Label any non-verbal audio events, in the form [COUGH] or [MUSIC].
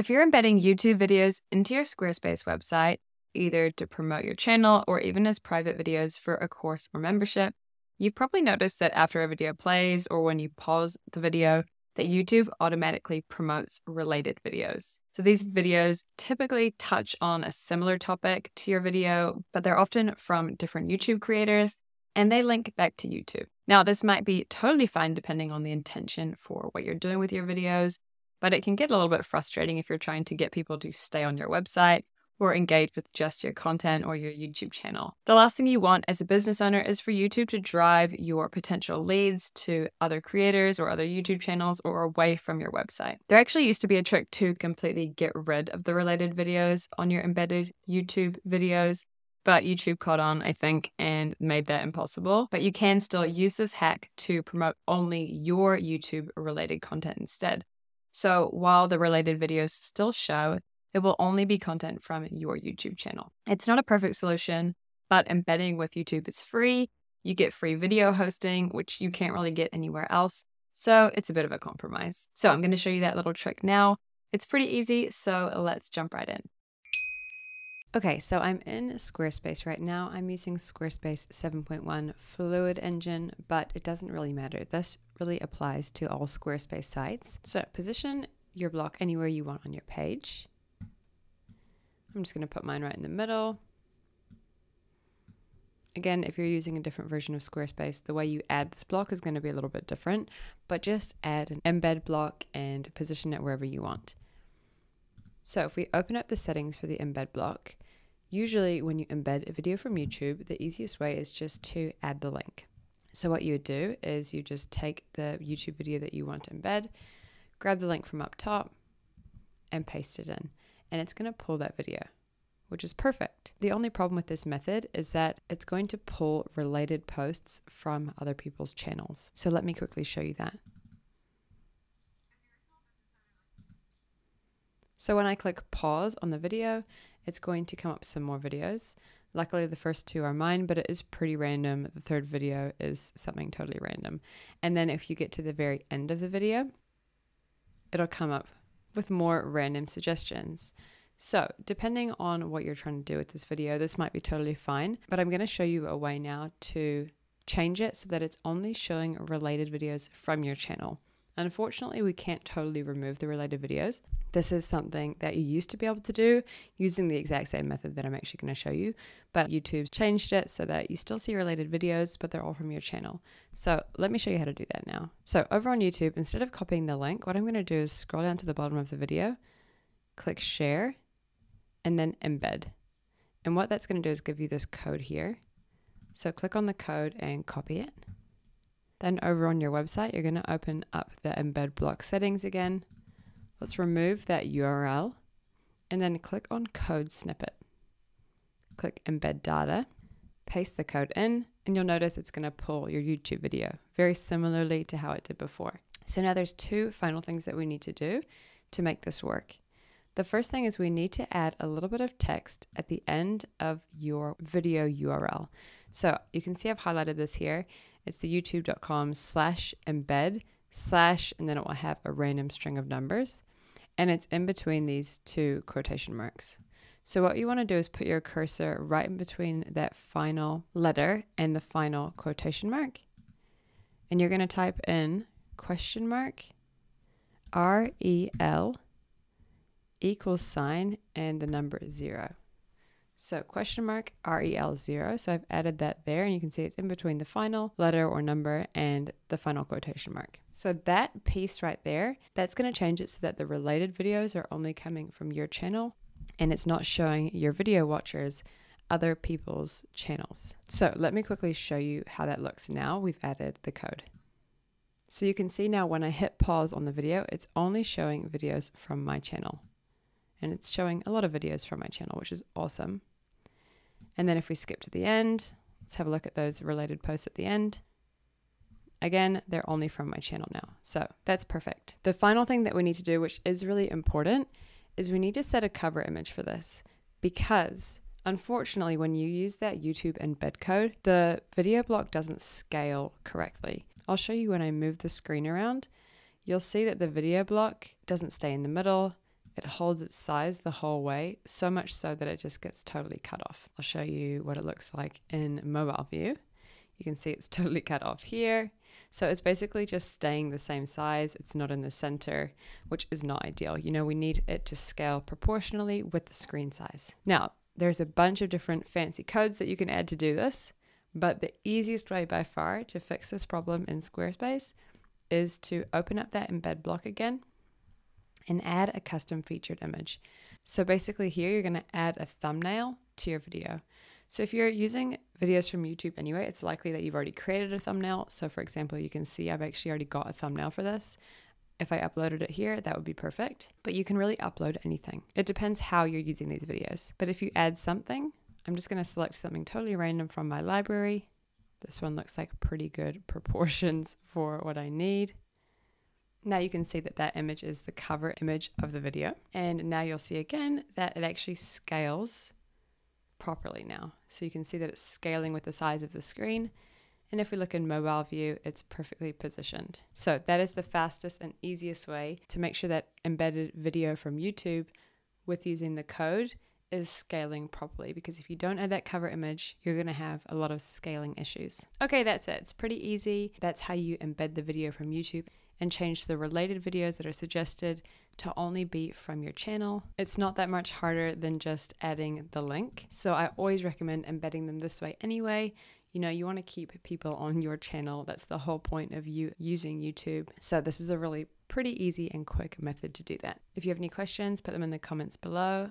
If you're embedding YouTube videos into your Squarespace website, either to promote your channel or even as private videos for a course or membership, you've probably noticed that after a video plays or when you pause the video, that YouTube automatically promotes related videos. So these videos typically touch on a similar topic to your video, but they're often from different YouTube creators and they link back to YouTube. Now, this might be totally fine depending on the intention for what you're doing with your videos, but it can get a little bit frustrating if you're trying to get people to stay on your website or engage with just your content or your YouTube channel. The last thing you want as a business owner is for YouTube to drive your potential leads to other creators or other YouTube channels or away from your website. There actually used to be a trick to completely get rid of the related videos on your embedded YouTube videos. But YouTube caught on, I think, and made that impossible. But you can still use this hack to promote only your YouTube related content instead. So while the related videos still show, it will only be content from your YouTube channel. It's not a perfect solution, but embedding with YouTube is free. You get free video hosting, which you can't really get anywhere else. So it's a bit of a compromise. So I'm going to show you that little trick now. It's pretty easy, so let's jump right in. Okay, so I'm in Squarespace right now. I'm using Squarespace 7.1 Fluid Engine, but it doesn't really matter. This really applies to all Squarespace sites. So position your block anywhere you want on your page. I'm just going to put mine right in the middle. Again, if you're using a different version of Squarespace, the way you add this block is going to be a little bit different, but just add an embed block and position it wherever you want. So if we open up the settings for the embed block, usually when you embed a video from YouTube, the easiest way is just to add the link. So what you would do is you just take the YouTube video that you want to embed, grab the link from up top, and paste it in and it's going to pull that video, which is perfect. The only problem with this method is that it's going to pull related posts from other people's channels. So let me quickly show you that. So when I click pause on the video, it's going to come up some more videos. Luckily, the first two are mine, but it is pretty random. The third video is something totally random. And then if you get to the very end of the video, it'll come up with more random suggestions. So, depending on what you're trying to do with this video, this might be totally fine, but I'm going to show you a way now to change it so that it's only showing related videos from your channel. Unfortunately, we can't totally remove the related videos. This is something that you used to be able to do using the exact same method that I'm actually going to show you, but YouTube's changed it so that you still see related videos, but they're all from your channel. So let me show you how to do that now. So over on YouTube, instead of copying the link, what I'm going to do is scroll down to the bottom of the video, click share, and then embed. And what that's going to do is give you this code here. So click on the code and copy it. Then over on your website, you're going to open up the embed block settings again. Let's remove that URL and then click on code snippet. Click embed data, paste the code in, and you'll notice it's going to pull your YouTube video very similarly to how it did before. So now there's two final things that we need to do to make this work. The first thing is we need to add a little bit of text at the end of your video URL. So you can see I've highlighted this here. It's the youtube.com slash embed slash, and then it will have a random string of numbers. And it's in between these two quotation marks. So what you want to do is put your cursor right in between that final letter and the final quotation mark. And you're going to type in question mark R E L equals sign and the number zero. So question mark REL0. So I've added that there and you can see it's in between the final letter or number and the final quotation mark. So that piece right there, that's going to change it so that the related videos are only coming from your channel and it's not showing your video watchers other people's channels. So let me quickly show you how that looks now. We've added the code. So you can see now when I hit pause on the video, it's only showing videos from my channel. And it's showing a lot of videos from my channel, which is awesome. And then if we skip to the end, let's have a look at those related posts at the end. Again, they're only from my channel now. So that's perfect. The final thing that we need to do, which is really important, is we need to set a cover image for this because unfortunately, when you use that YouTube embed code, the video block doesn't scale correctly. I'll show you when I move the screen around. You'll see that the video block doesn't stay in the middle it holds its size the whole way, so much so that it just gets totally cut off. I'll show you what it looks like in mobile view. You can see it's [LAUGHS] totally cut off here. So it's basically just staying the same size. It's not in the center, which is not ideal. You know, we need it to scale proportionally with the screen size. Now, there's a bunch of different fancy codes that you can add to do this, but the easiest way by far to fix this problem in Squarespace is to open up that embed block again and add a custom featured image. So basically here you're going to add a thumbnail to your video. So if you're using videos from YouTube anyway, it's likely that you've already created a thumbnail. So for example, you can see I've actually already got a thumbnail for this. If I uploaded it here, that would be perfect. But you can really upload anything. It depends how you're using these videos. But if you add something, I'm just going to select something totally random from my library. This one looks like pretty good proportions [LAUGHS] for what I need. Now you can see that that image is the cover image of the video. And now you'll see again that it actually scales properly now. So you can see that it's scaling with the size of the screen. And if we look in mobile view, it's perfectly positioned. So that is the fastest and easiest way to make sure that embedded video from YouTube with using the code is scaling properly because if you don't add that cover image, you're going to have a lot of scaling issues. Okay, that's it. It's pretty easy. That's how you embed the video from YouTube and change the related videos that are suggested to only be from your channel. It's not that much harder than just adding the link. So I always recommend embedding them this way anyway. You know, you want to keep people on your channel. That's the whole point of you using YouTube. So this is a really pretty easy and quick method to do that. If you have any questions, put them in the comments below.